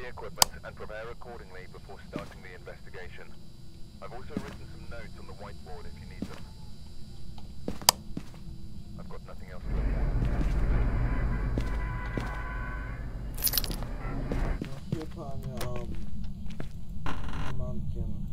the equipment and prepare accordingly before starting the investigation. I've also written some notes on the whiteboard if you need them. I've got nothing else to report. Um on.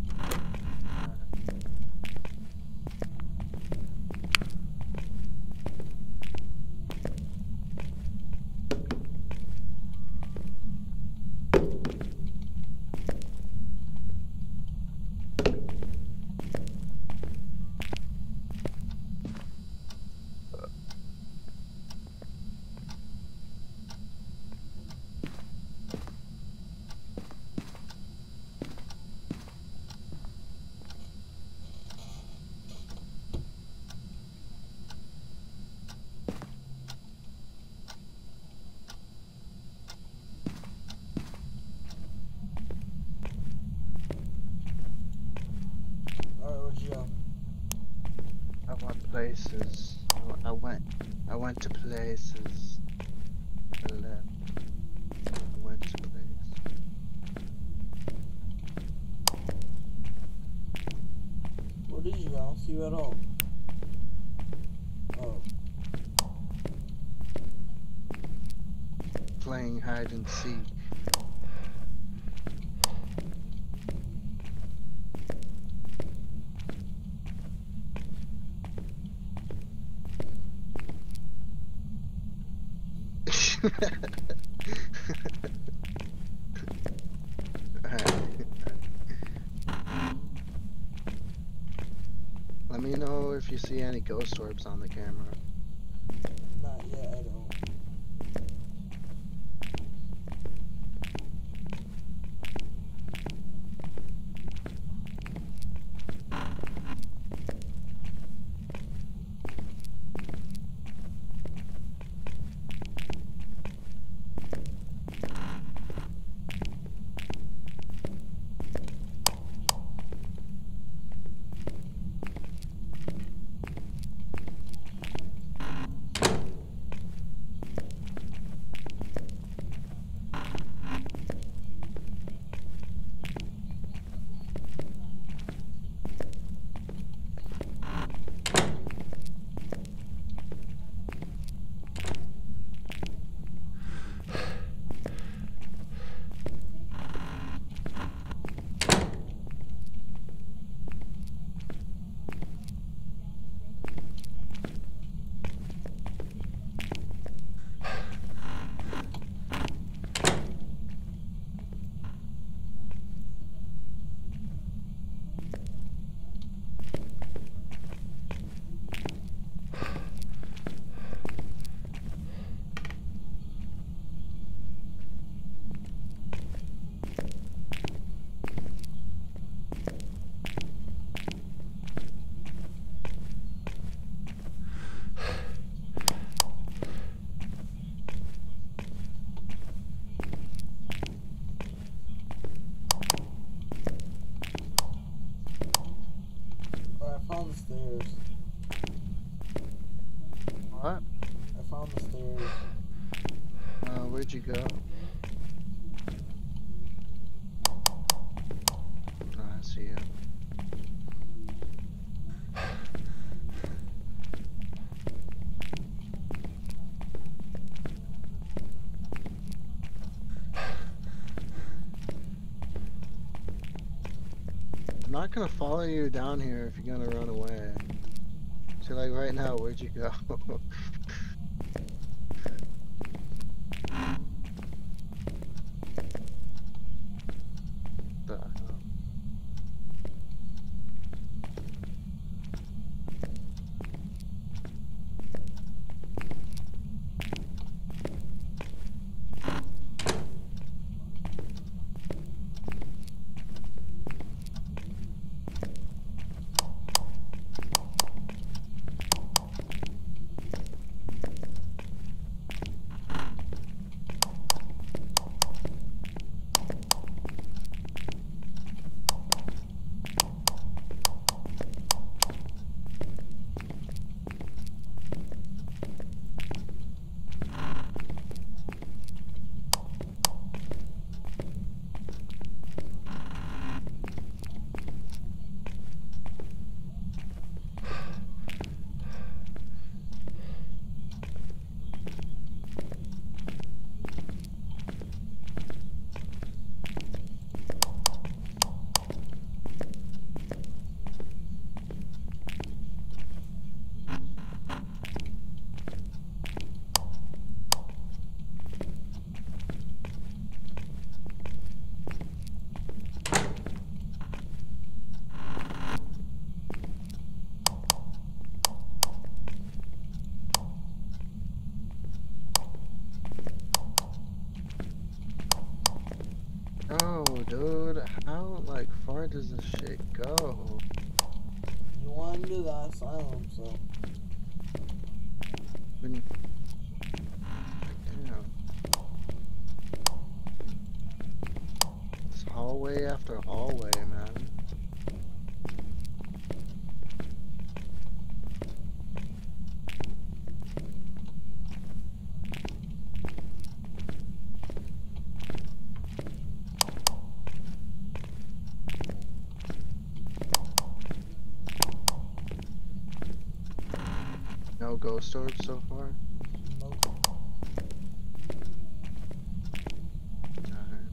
Alright, where'd you go? I went places. I went. I went to places. I left. I went to places. Where did you go? I don't see you at all. Oh. Playing hide and seek. Let me know if you see any ghost orbs on the camera. Not gonna follow you down here if you're gonna run away. So like right now, where'd you go? ghost orbs so far? Nope. Alright.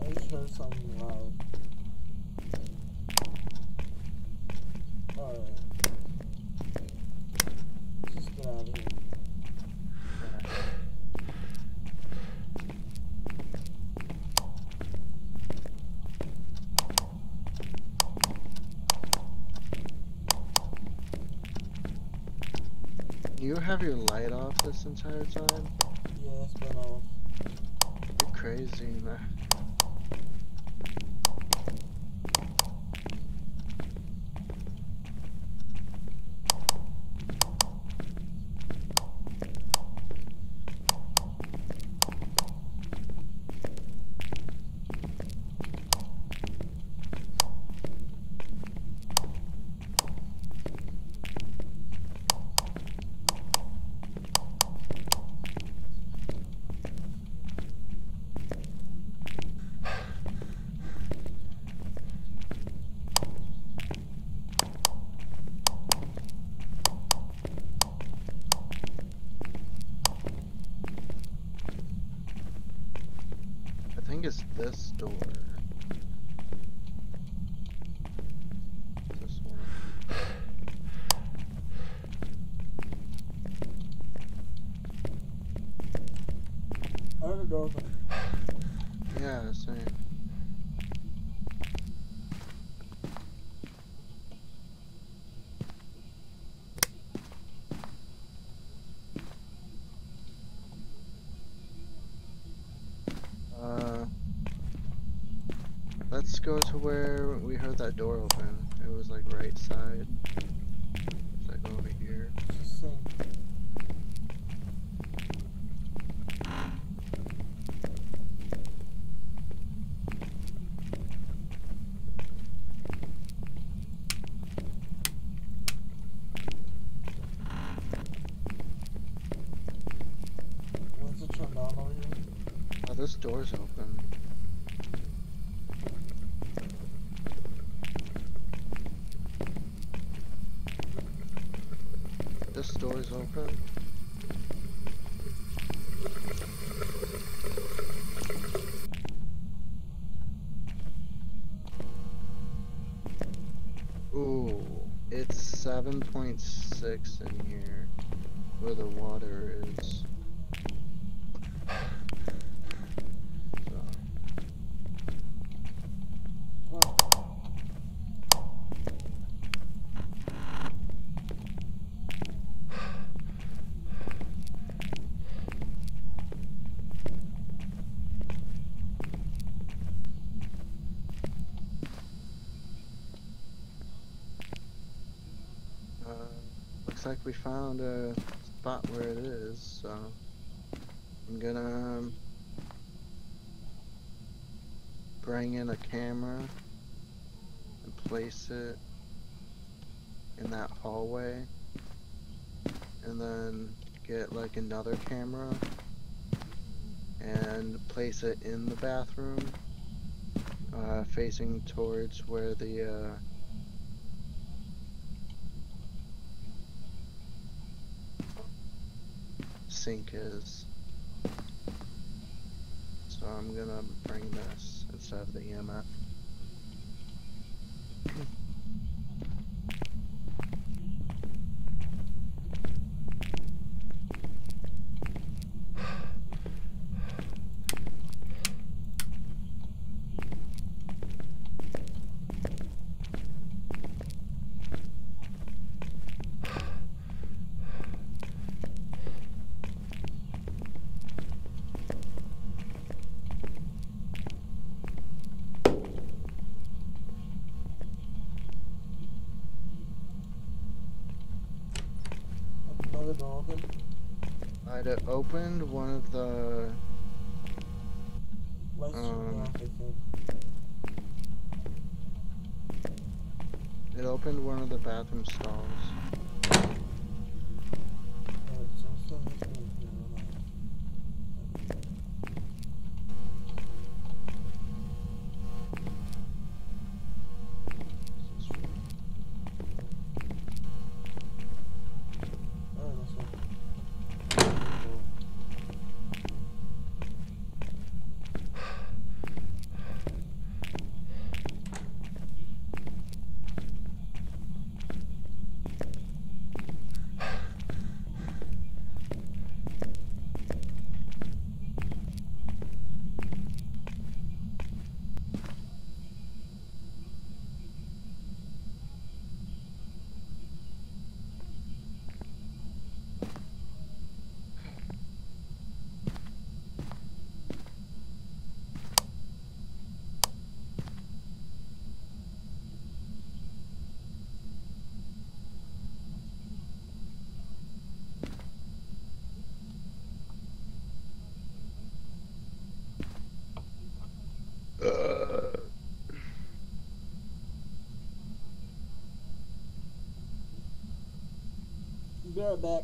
I just heard something loud. Alright. Just get out of here. alright. You have your light off this entire time? Yeah, it's been off. You're crazy, man. I think it's this door. This one. I heard a door open. Yeah, same. Uh, let's go to where we heard that door open. It was like right side. It's like over here. Just sing. When's it turned on over here? Oh, this door's open. Ooh, it's 7.6 in here where the water is. So, Where? uh, looks like we found a spot where it is, so I'm gonna um, bring in a camera and place it in that hallway and then get like another camera and place it in the bathroom uh, facing towards where the uh, sink is. So I'm gonna bring this instead of the EMF. Opened one of the. Um, off, I think. It opened one of the bathroom stalls. Be right back.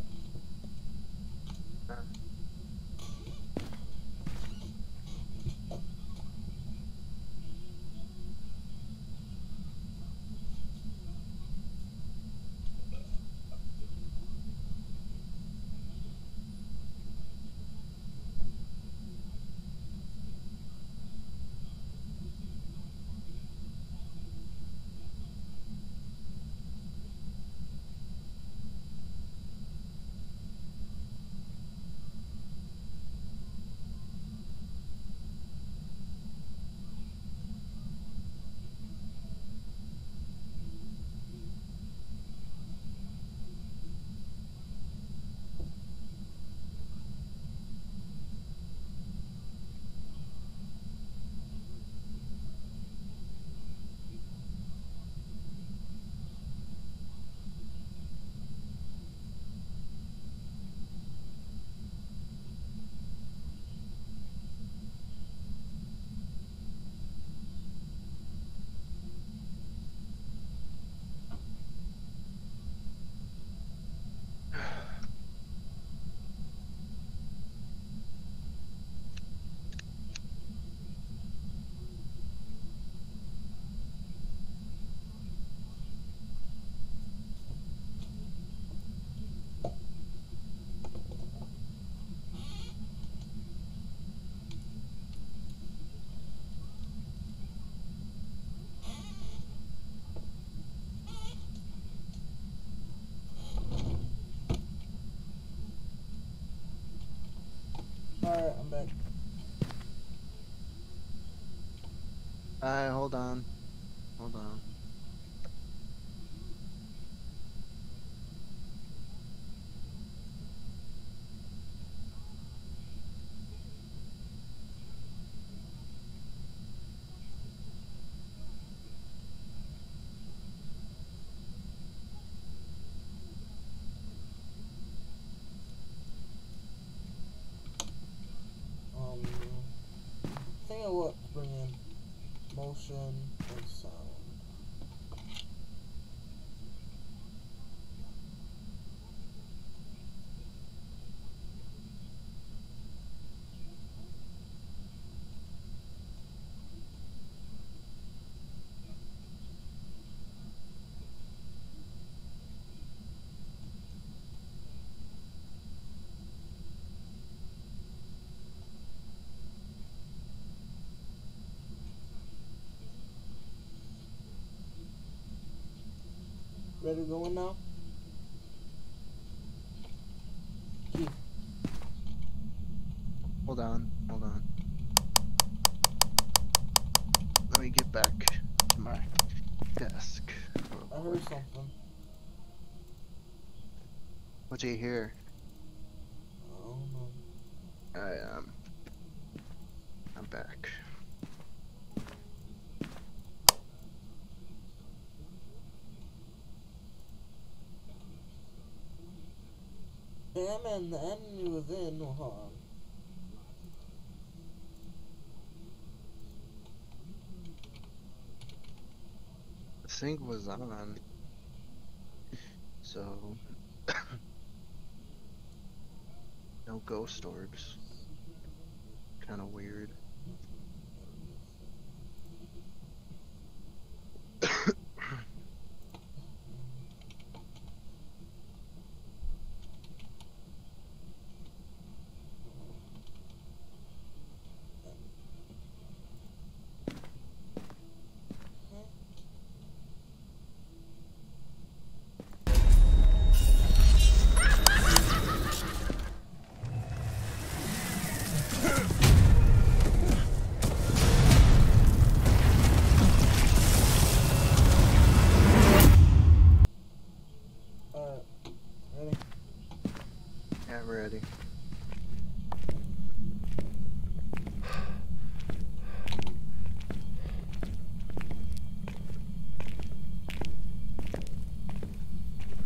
Alright, I'm back. Alright, hold on. Hold on. Um, I think I want to bring in motion and sound. Ready to go in now? Keith, Hold on. Hold on. Let me get back to my desk. I heard something. What do you hear? I don't know. I um. I'm back. Them and the enemy within will harm. The sink was on. So. no ghost orbs. Kinda weird. Alright. Ready? Yeah, ready.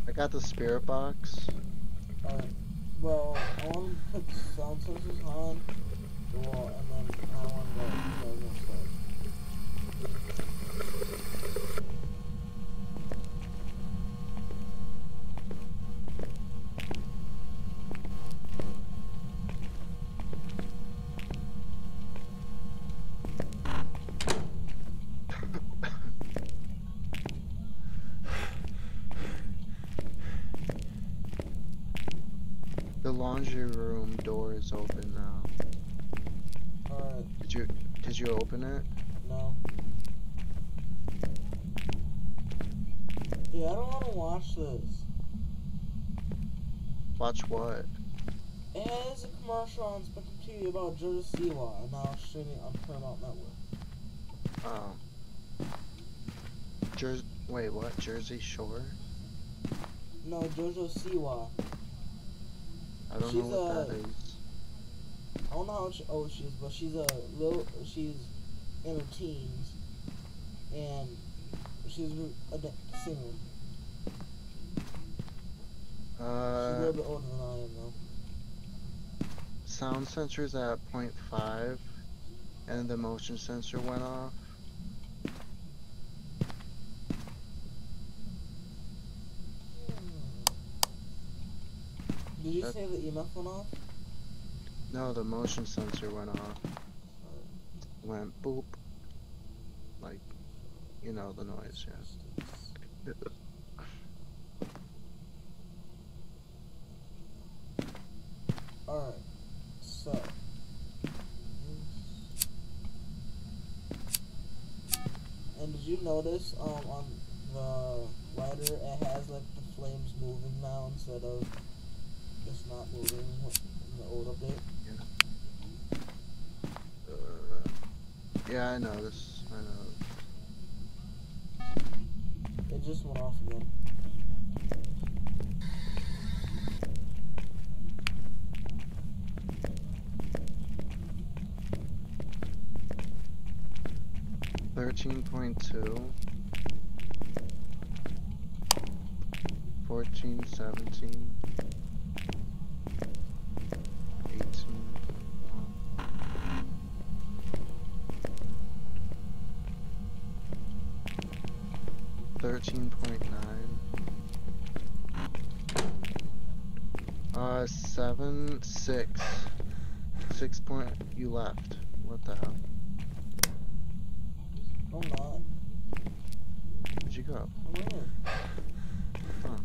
I got the spirit box. Alright. Well, I want to put sound sensors on the wall, laundry room door is open now. Alright. Did you did you open it? No. Yeah, I don't want to watch this. Watch what? It has a commercial on Spectrum TV about Jojo Siwa, and now streaming on Paramount Network. Um, oh. Jersey. Wait, what? Jersey Shore? No, Jojo Siwa. I don't She's know what a- that is. I don't know how old she is, but she's a little. She's in her teens, and she's a singer. she's a Uh, little bit older than I am, though. sound sensor's at 0.5, and the motion sensor went off. Did you That- say the EMF went off? No, the motion sensor went off. Went boop. Like, you know the noise, yeah. Alright, so. And did you notice um, on the lighter it has like the flames moving now instead of Yeah, I know this. I know. It just went off again. Thirteen point two. Fourteen seventeen. 13.9. Uh, 7, 6. 6 point, you left. What the hell? I'm not. Where'd you go? I'm. Huh.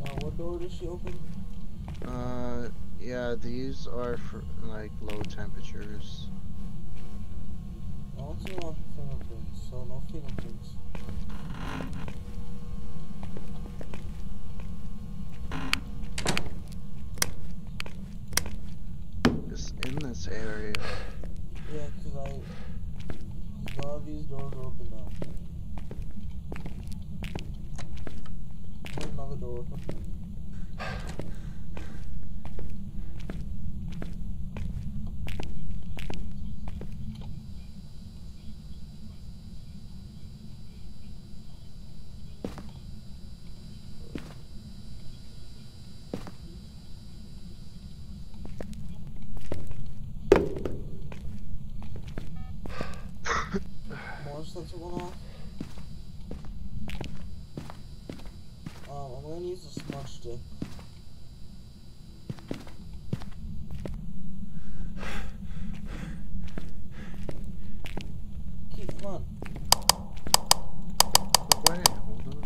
Now, what door does she open? Uh, yeah, these are for, like, low temperatures. I don't see no fingerprints, so no fingerprints. Just in this area. Yeah, cause I. Cause all these doors are open now. There's another door open. Sensor went off. Um, I'm gonna use a smudge stick. Keith, come on. Wait, hold on.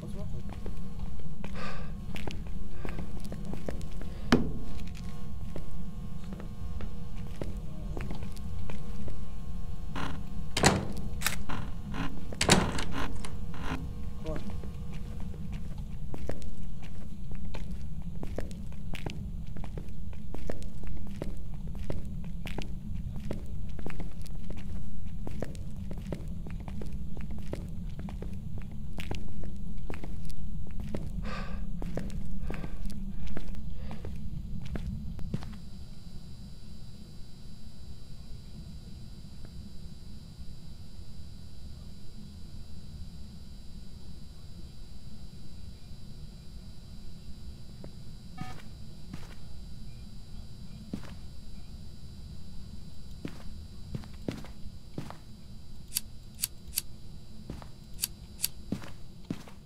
What's wrong with Come on.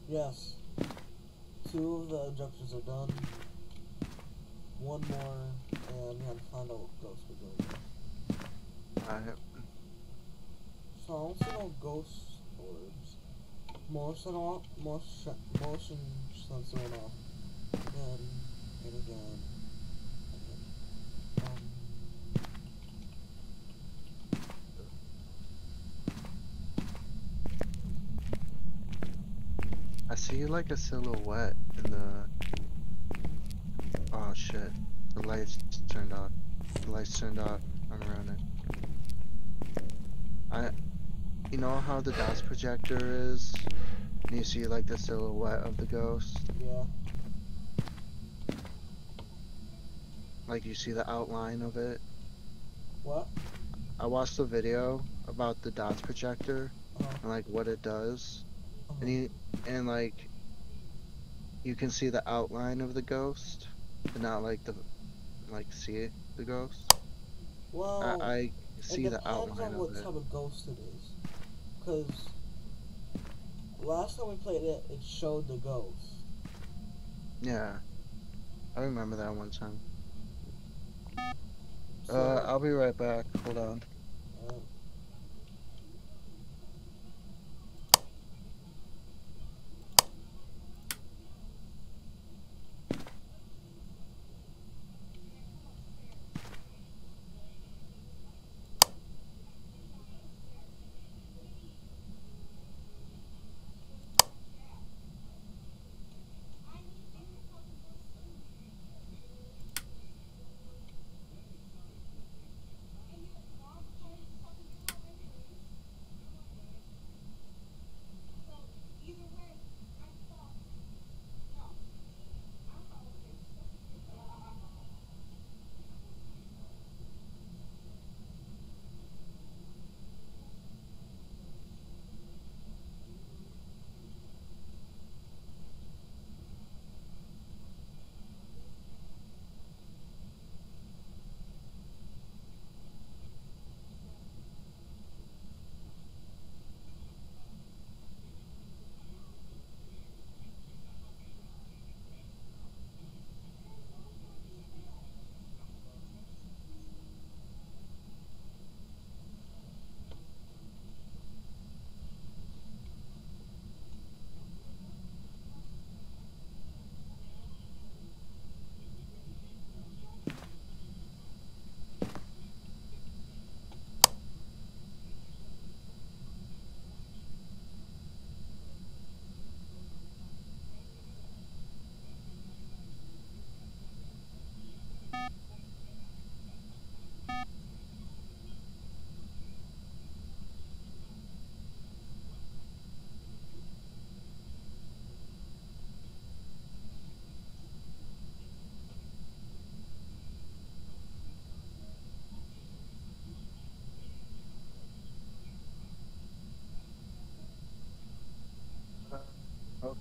Yes. Two of the objectives are done. One more, and we have to find out what ghosts we're doing. Alright. So I don't see no ghost orbs. Motion motion, motion sensor went off. Again, and again. again. Um, I see like a silhouette in the. Oh shit. The lights turned off. The lights turned off. I'm running. I. You know how the DOTS projector is? And you see like the silhouette of the ghost? yeah. Like you see the outline of it? What? I watched a video about the DOTS projector Uh-huh. and like what it does. And you, and like you can see the outline of the ghost, but not like the like see the ghost. Well, I, I see it the depends outline on what of it. type of ghost it is. Because last time we played it, it showed the ghost. Yeah, I remember that one time. So, Uh, I'll be right back. Hold on.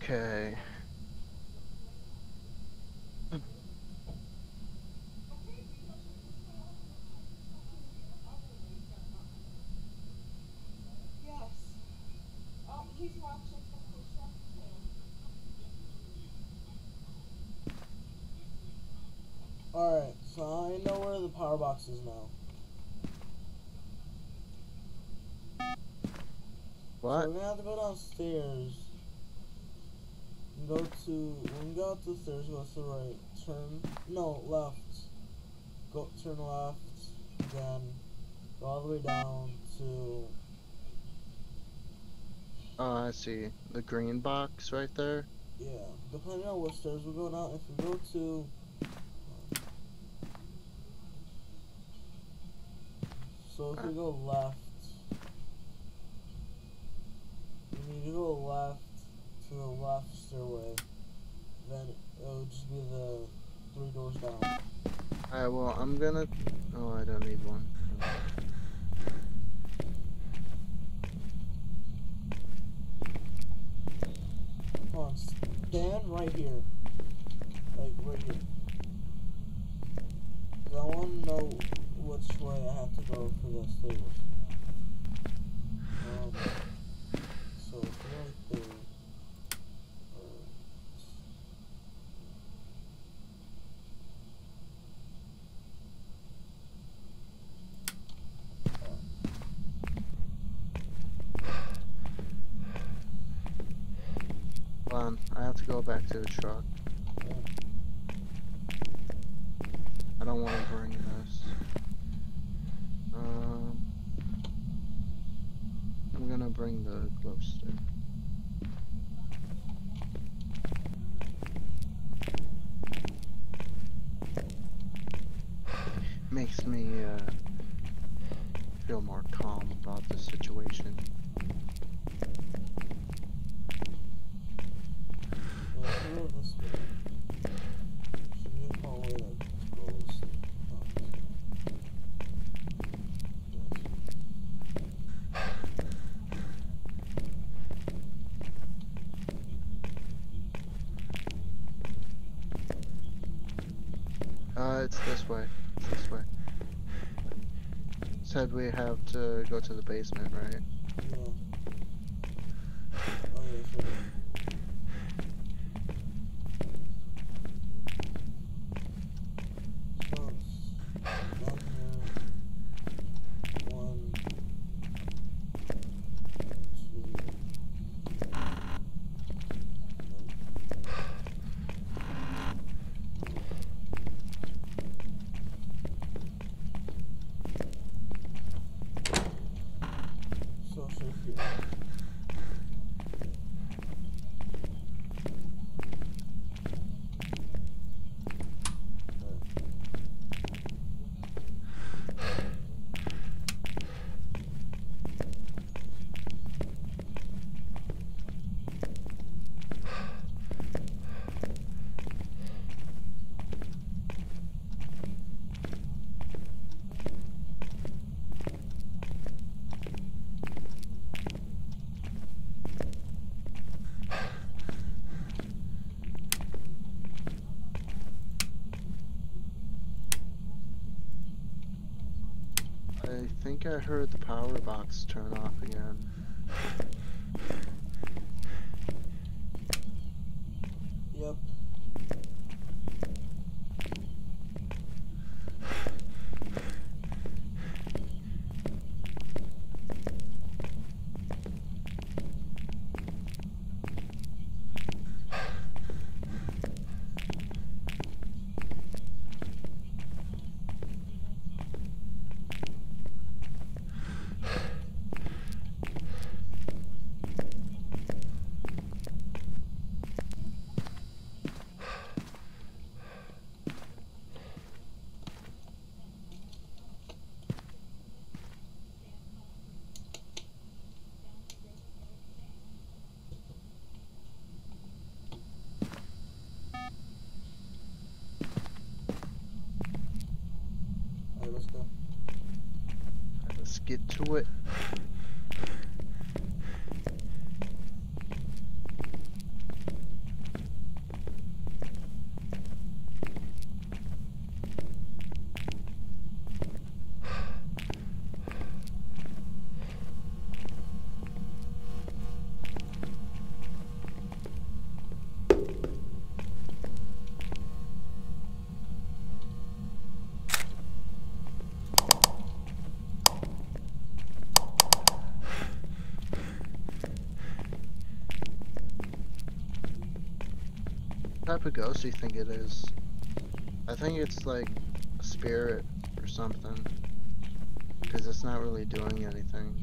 Okay. Yes. He's watching from Push-Up. Alright, so I know where the power box is now. So What? we're gonna have to go downstairs. Go to when go up the stairs, go to the right. Turn no left. Go turn left. Then go all the way down to Oh, I see. The green box right there. yeah. Depending on what stairs we're going out. If we go to so if we go left, we need to go left to the left stairway. Then it would just be the three doors down. Alright, well, I'm gonna. Oh, I don't need one. Come on, stand right here. Like, right here. 'Cause I want to know which way I have to go for the stairs. Um, so it's right there. Alright. Hold on, I have to go back to the truck. I don't want to bring this. Um, I'm gonna bring the glow stick. Makes me uh, feel more calm about the situation. Well, if we go this way, should be a hallway that goes up. Yes. Uh, it's this way. It's this way. Said we have to go to the basement, right? Yeah. Oh yeah, sure. So it's down here. One, two. Nope. So straight here. Right. I heard the power box turn off again. Yep. Alright, let's go. Let's get to it. Type of ghost do you think it is? I think it's like a spirit or something. Because it's not really doing anything.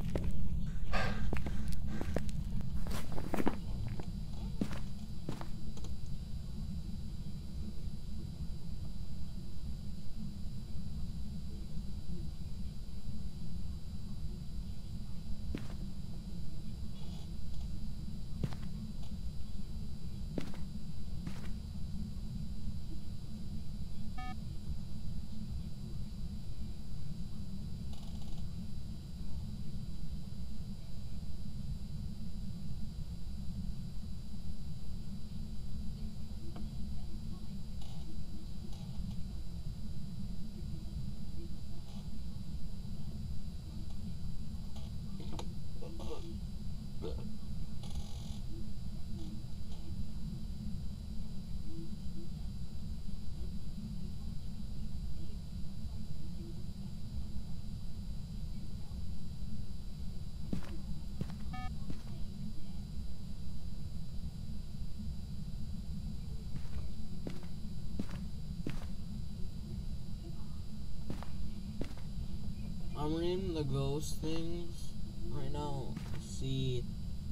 I'm the ghost things right now. See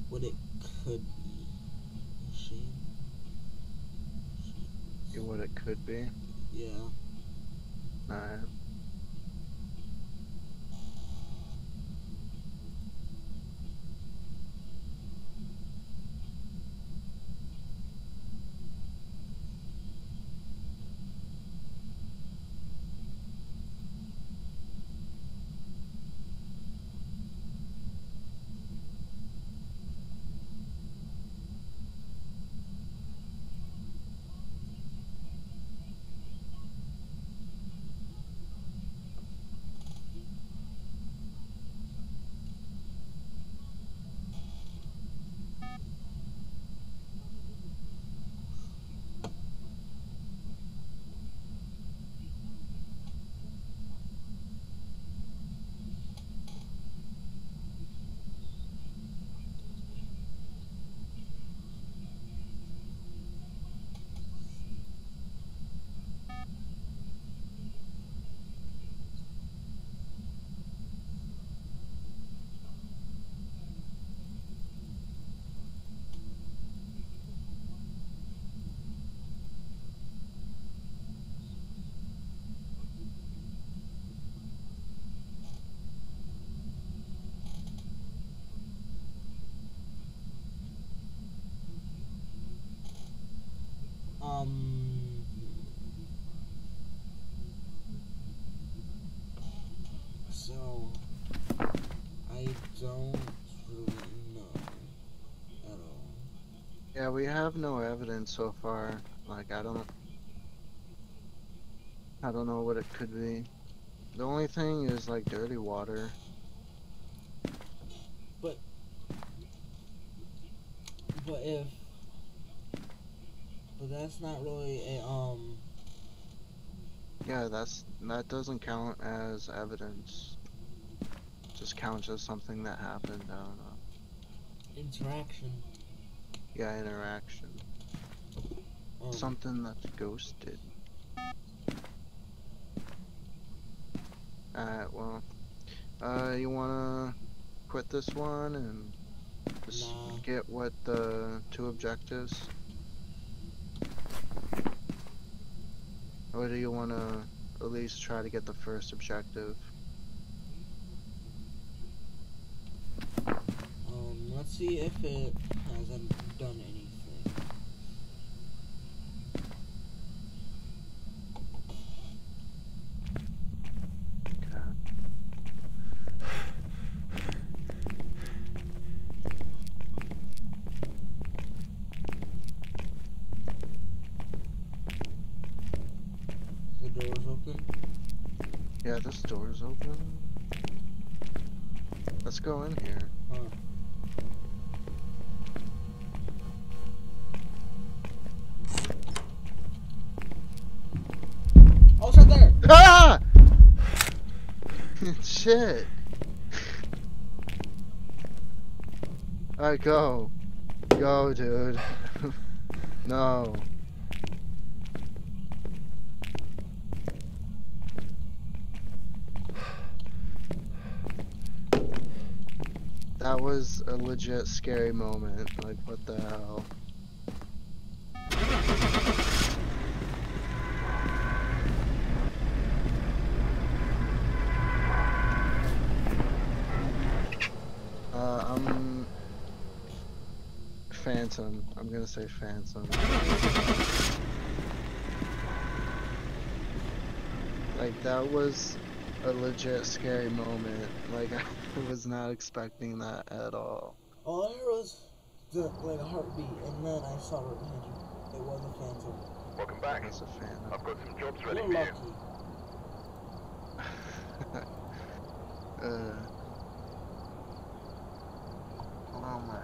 what it could be. She. See what it could be. Yeah. Alright. Um. So, I don't really know at all. Yeah, we have no evidence so far. Like, I don't... I don't know what it could be. The only thing is, like, dirty water. But if. That's not really a um. Yeah, that's that doesn't count as evidence. Just counts as something that happened. I don't know. interaction. Yeah, interaction. Um, Something that ghosted. Alright, well. Uh, you wanna quit this one and just Nah. get what the two objectives? Or do you wanna at least try to get the first objective? Um, let's see if it hasn't done shit. Alright, go. Go, dude. no. That was a legit scary moment. Like, what the hell? Phantom. I'm gonna say Phantom. Like, that was a legit scary moment. Like, I was not expecting that at all. All I heard was the, like, heartbeat, and then I saw it behind you. It was a Phantom. Welcome back. It's a Phantom. I've got some jobs ready You're for lucky. you. uh, oh my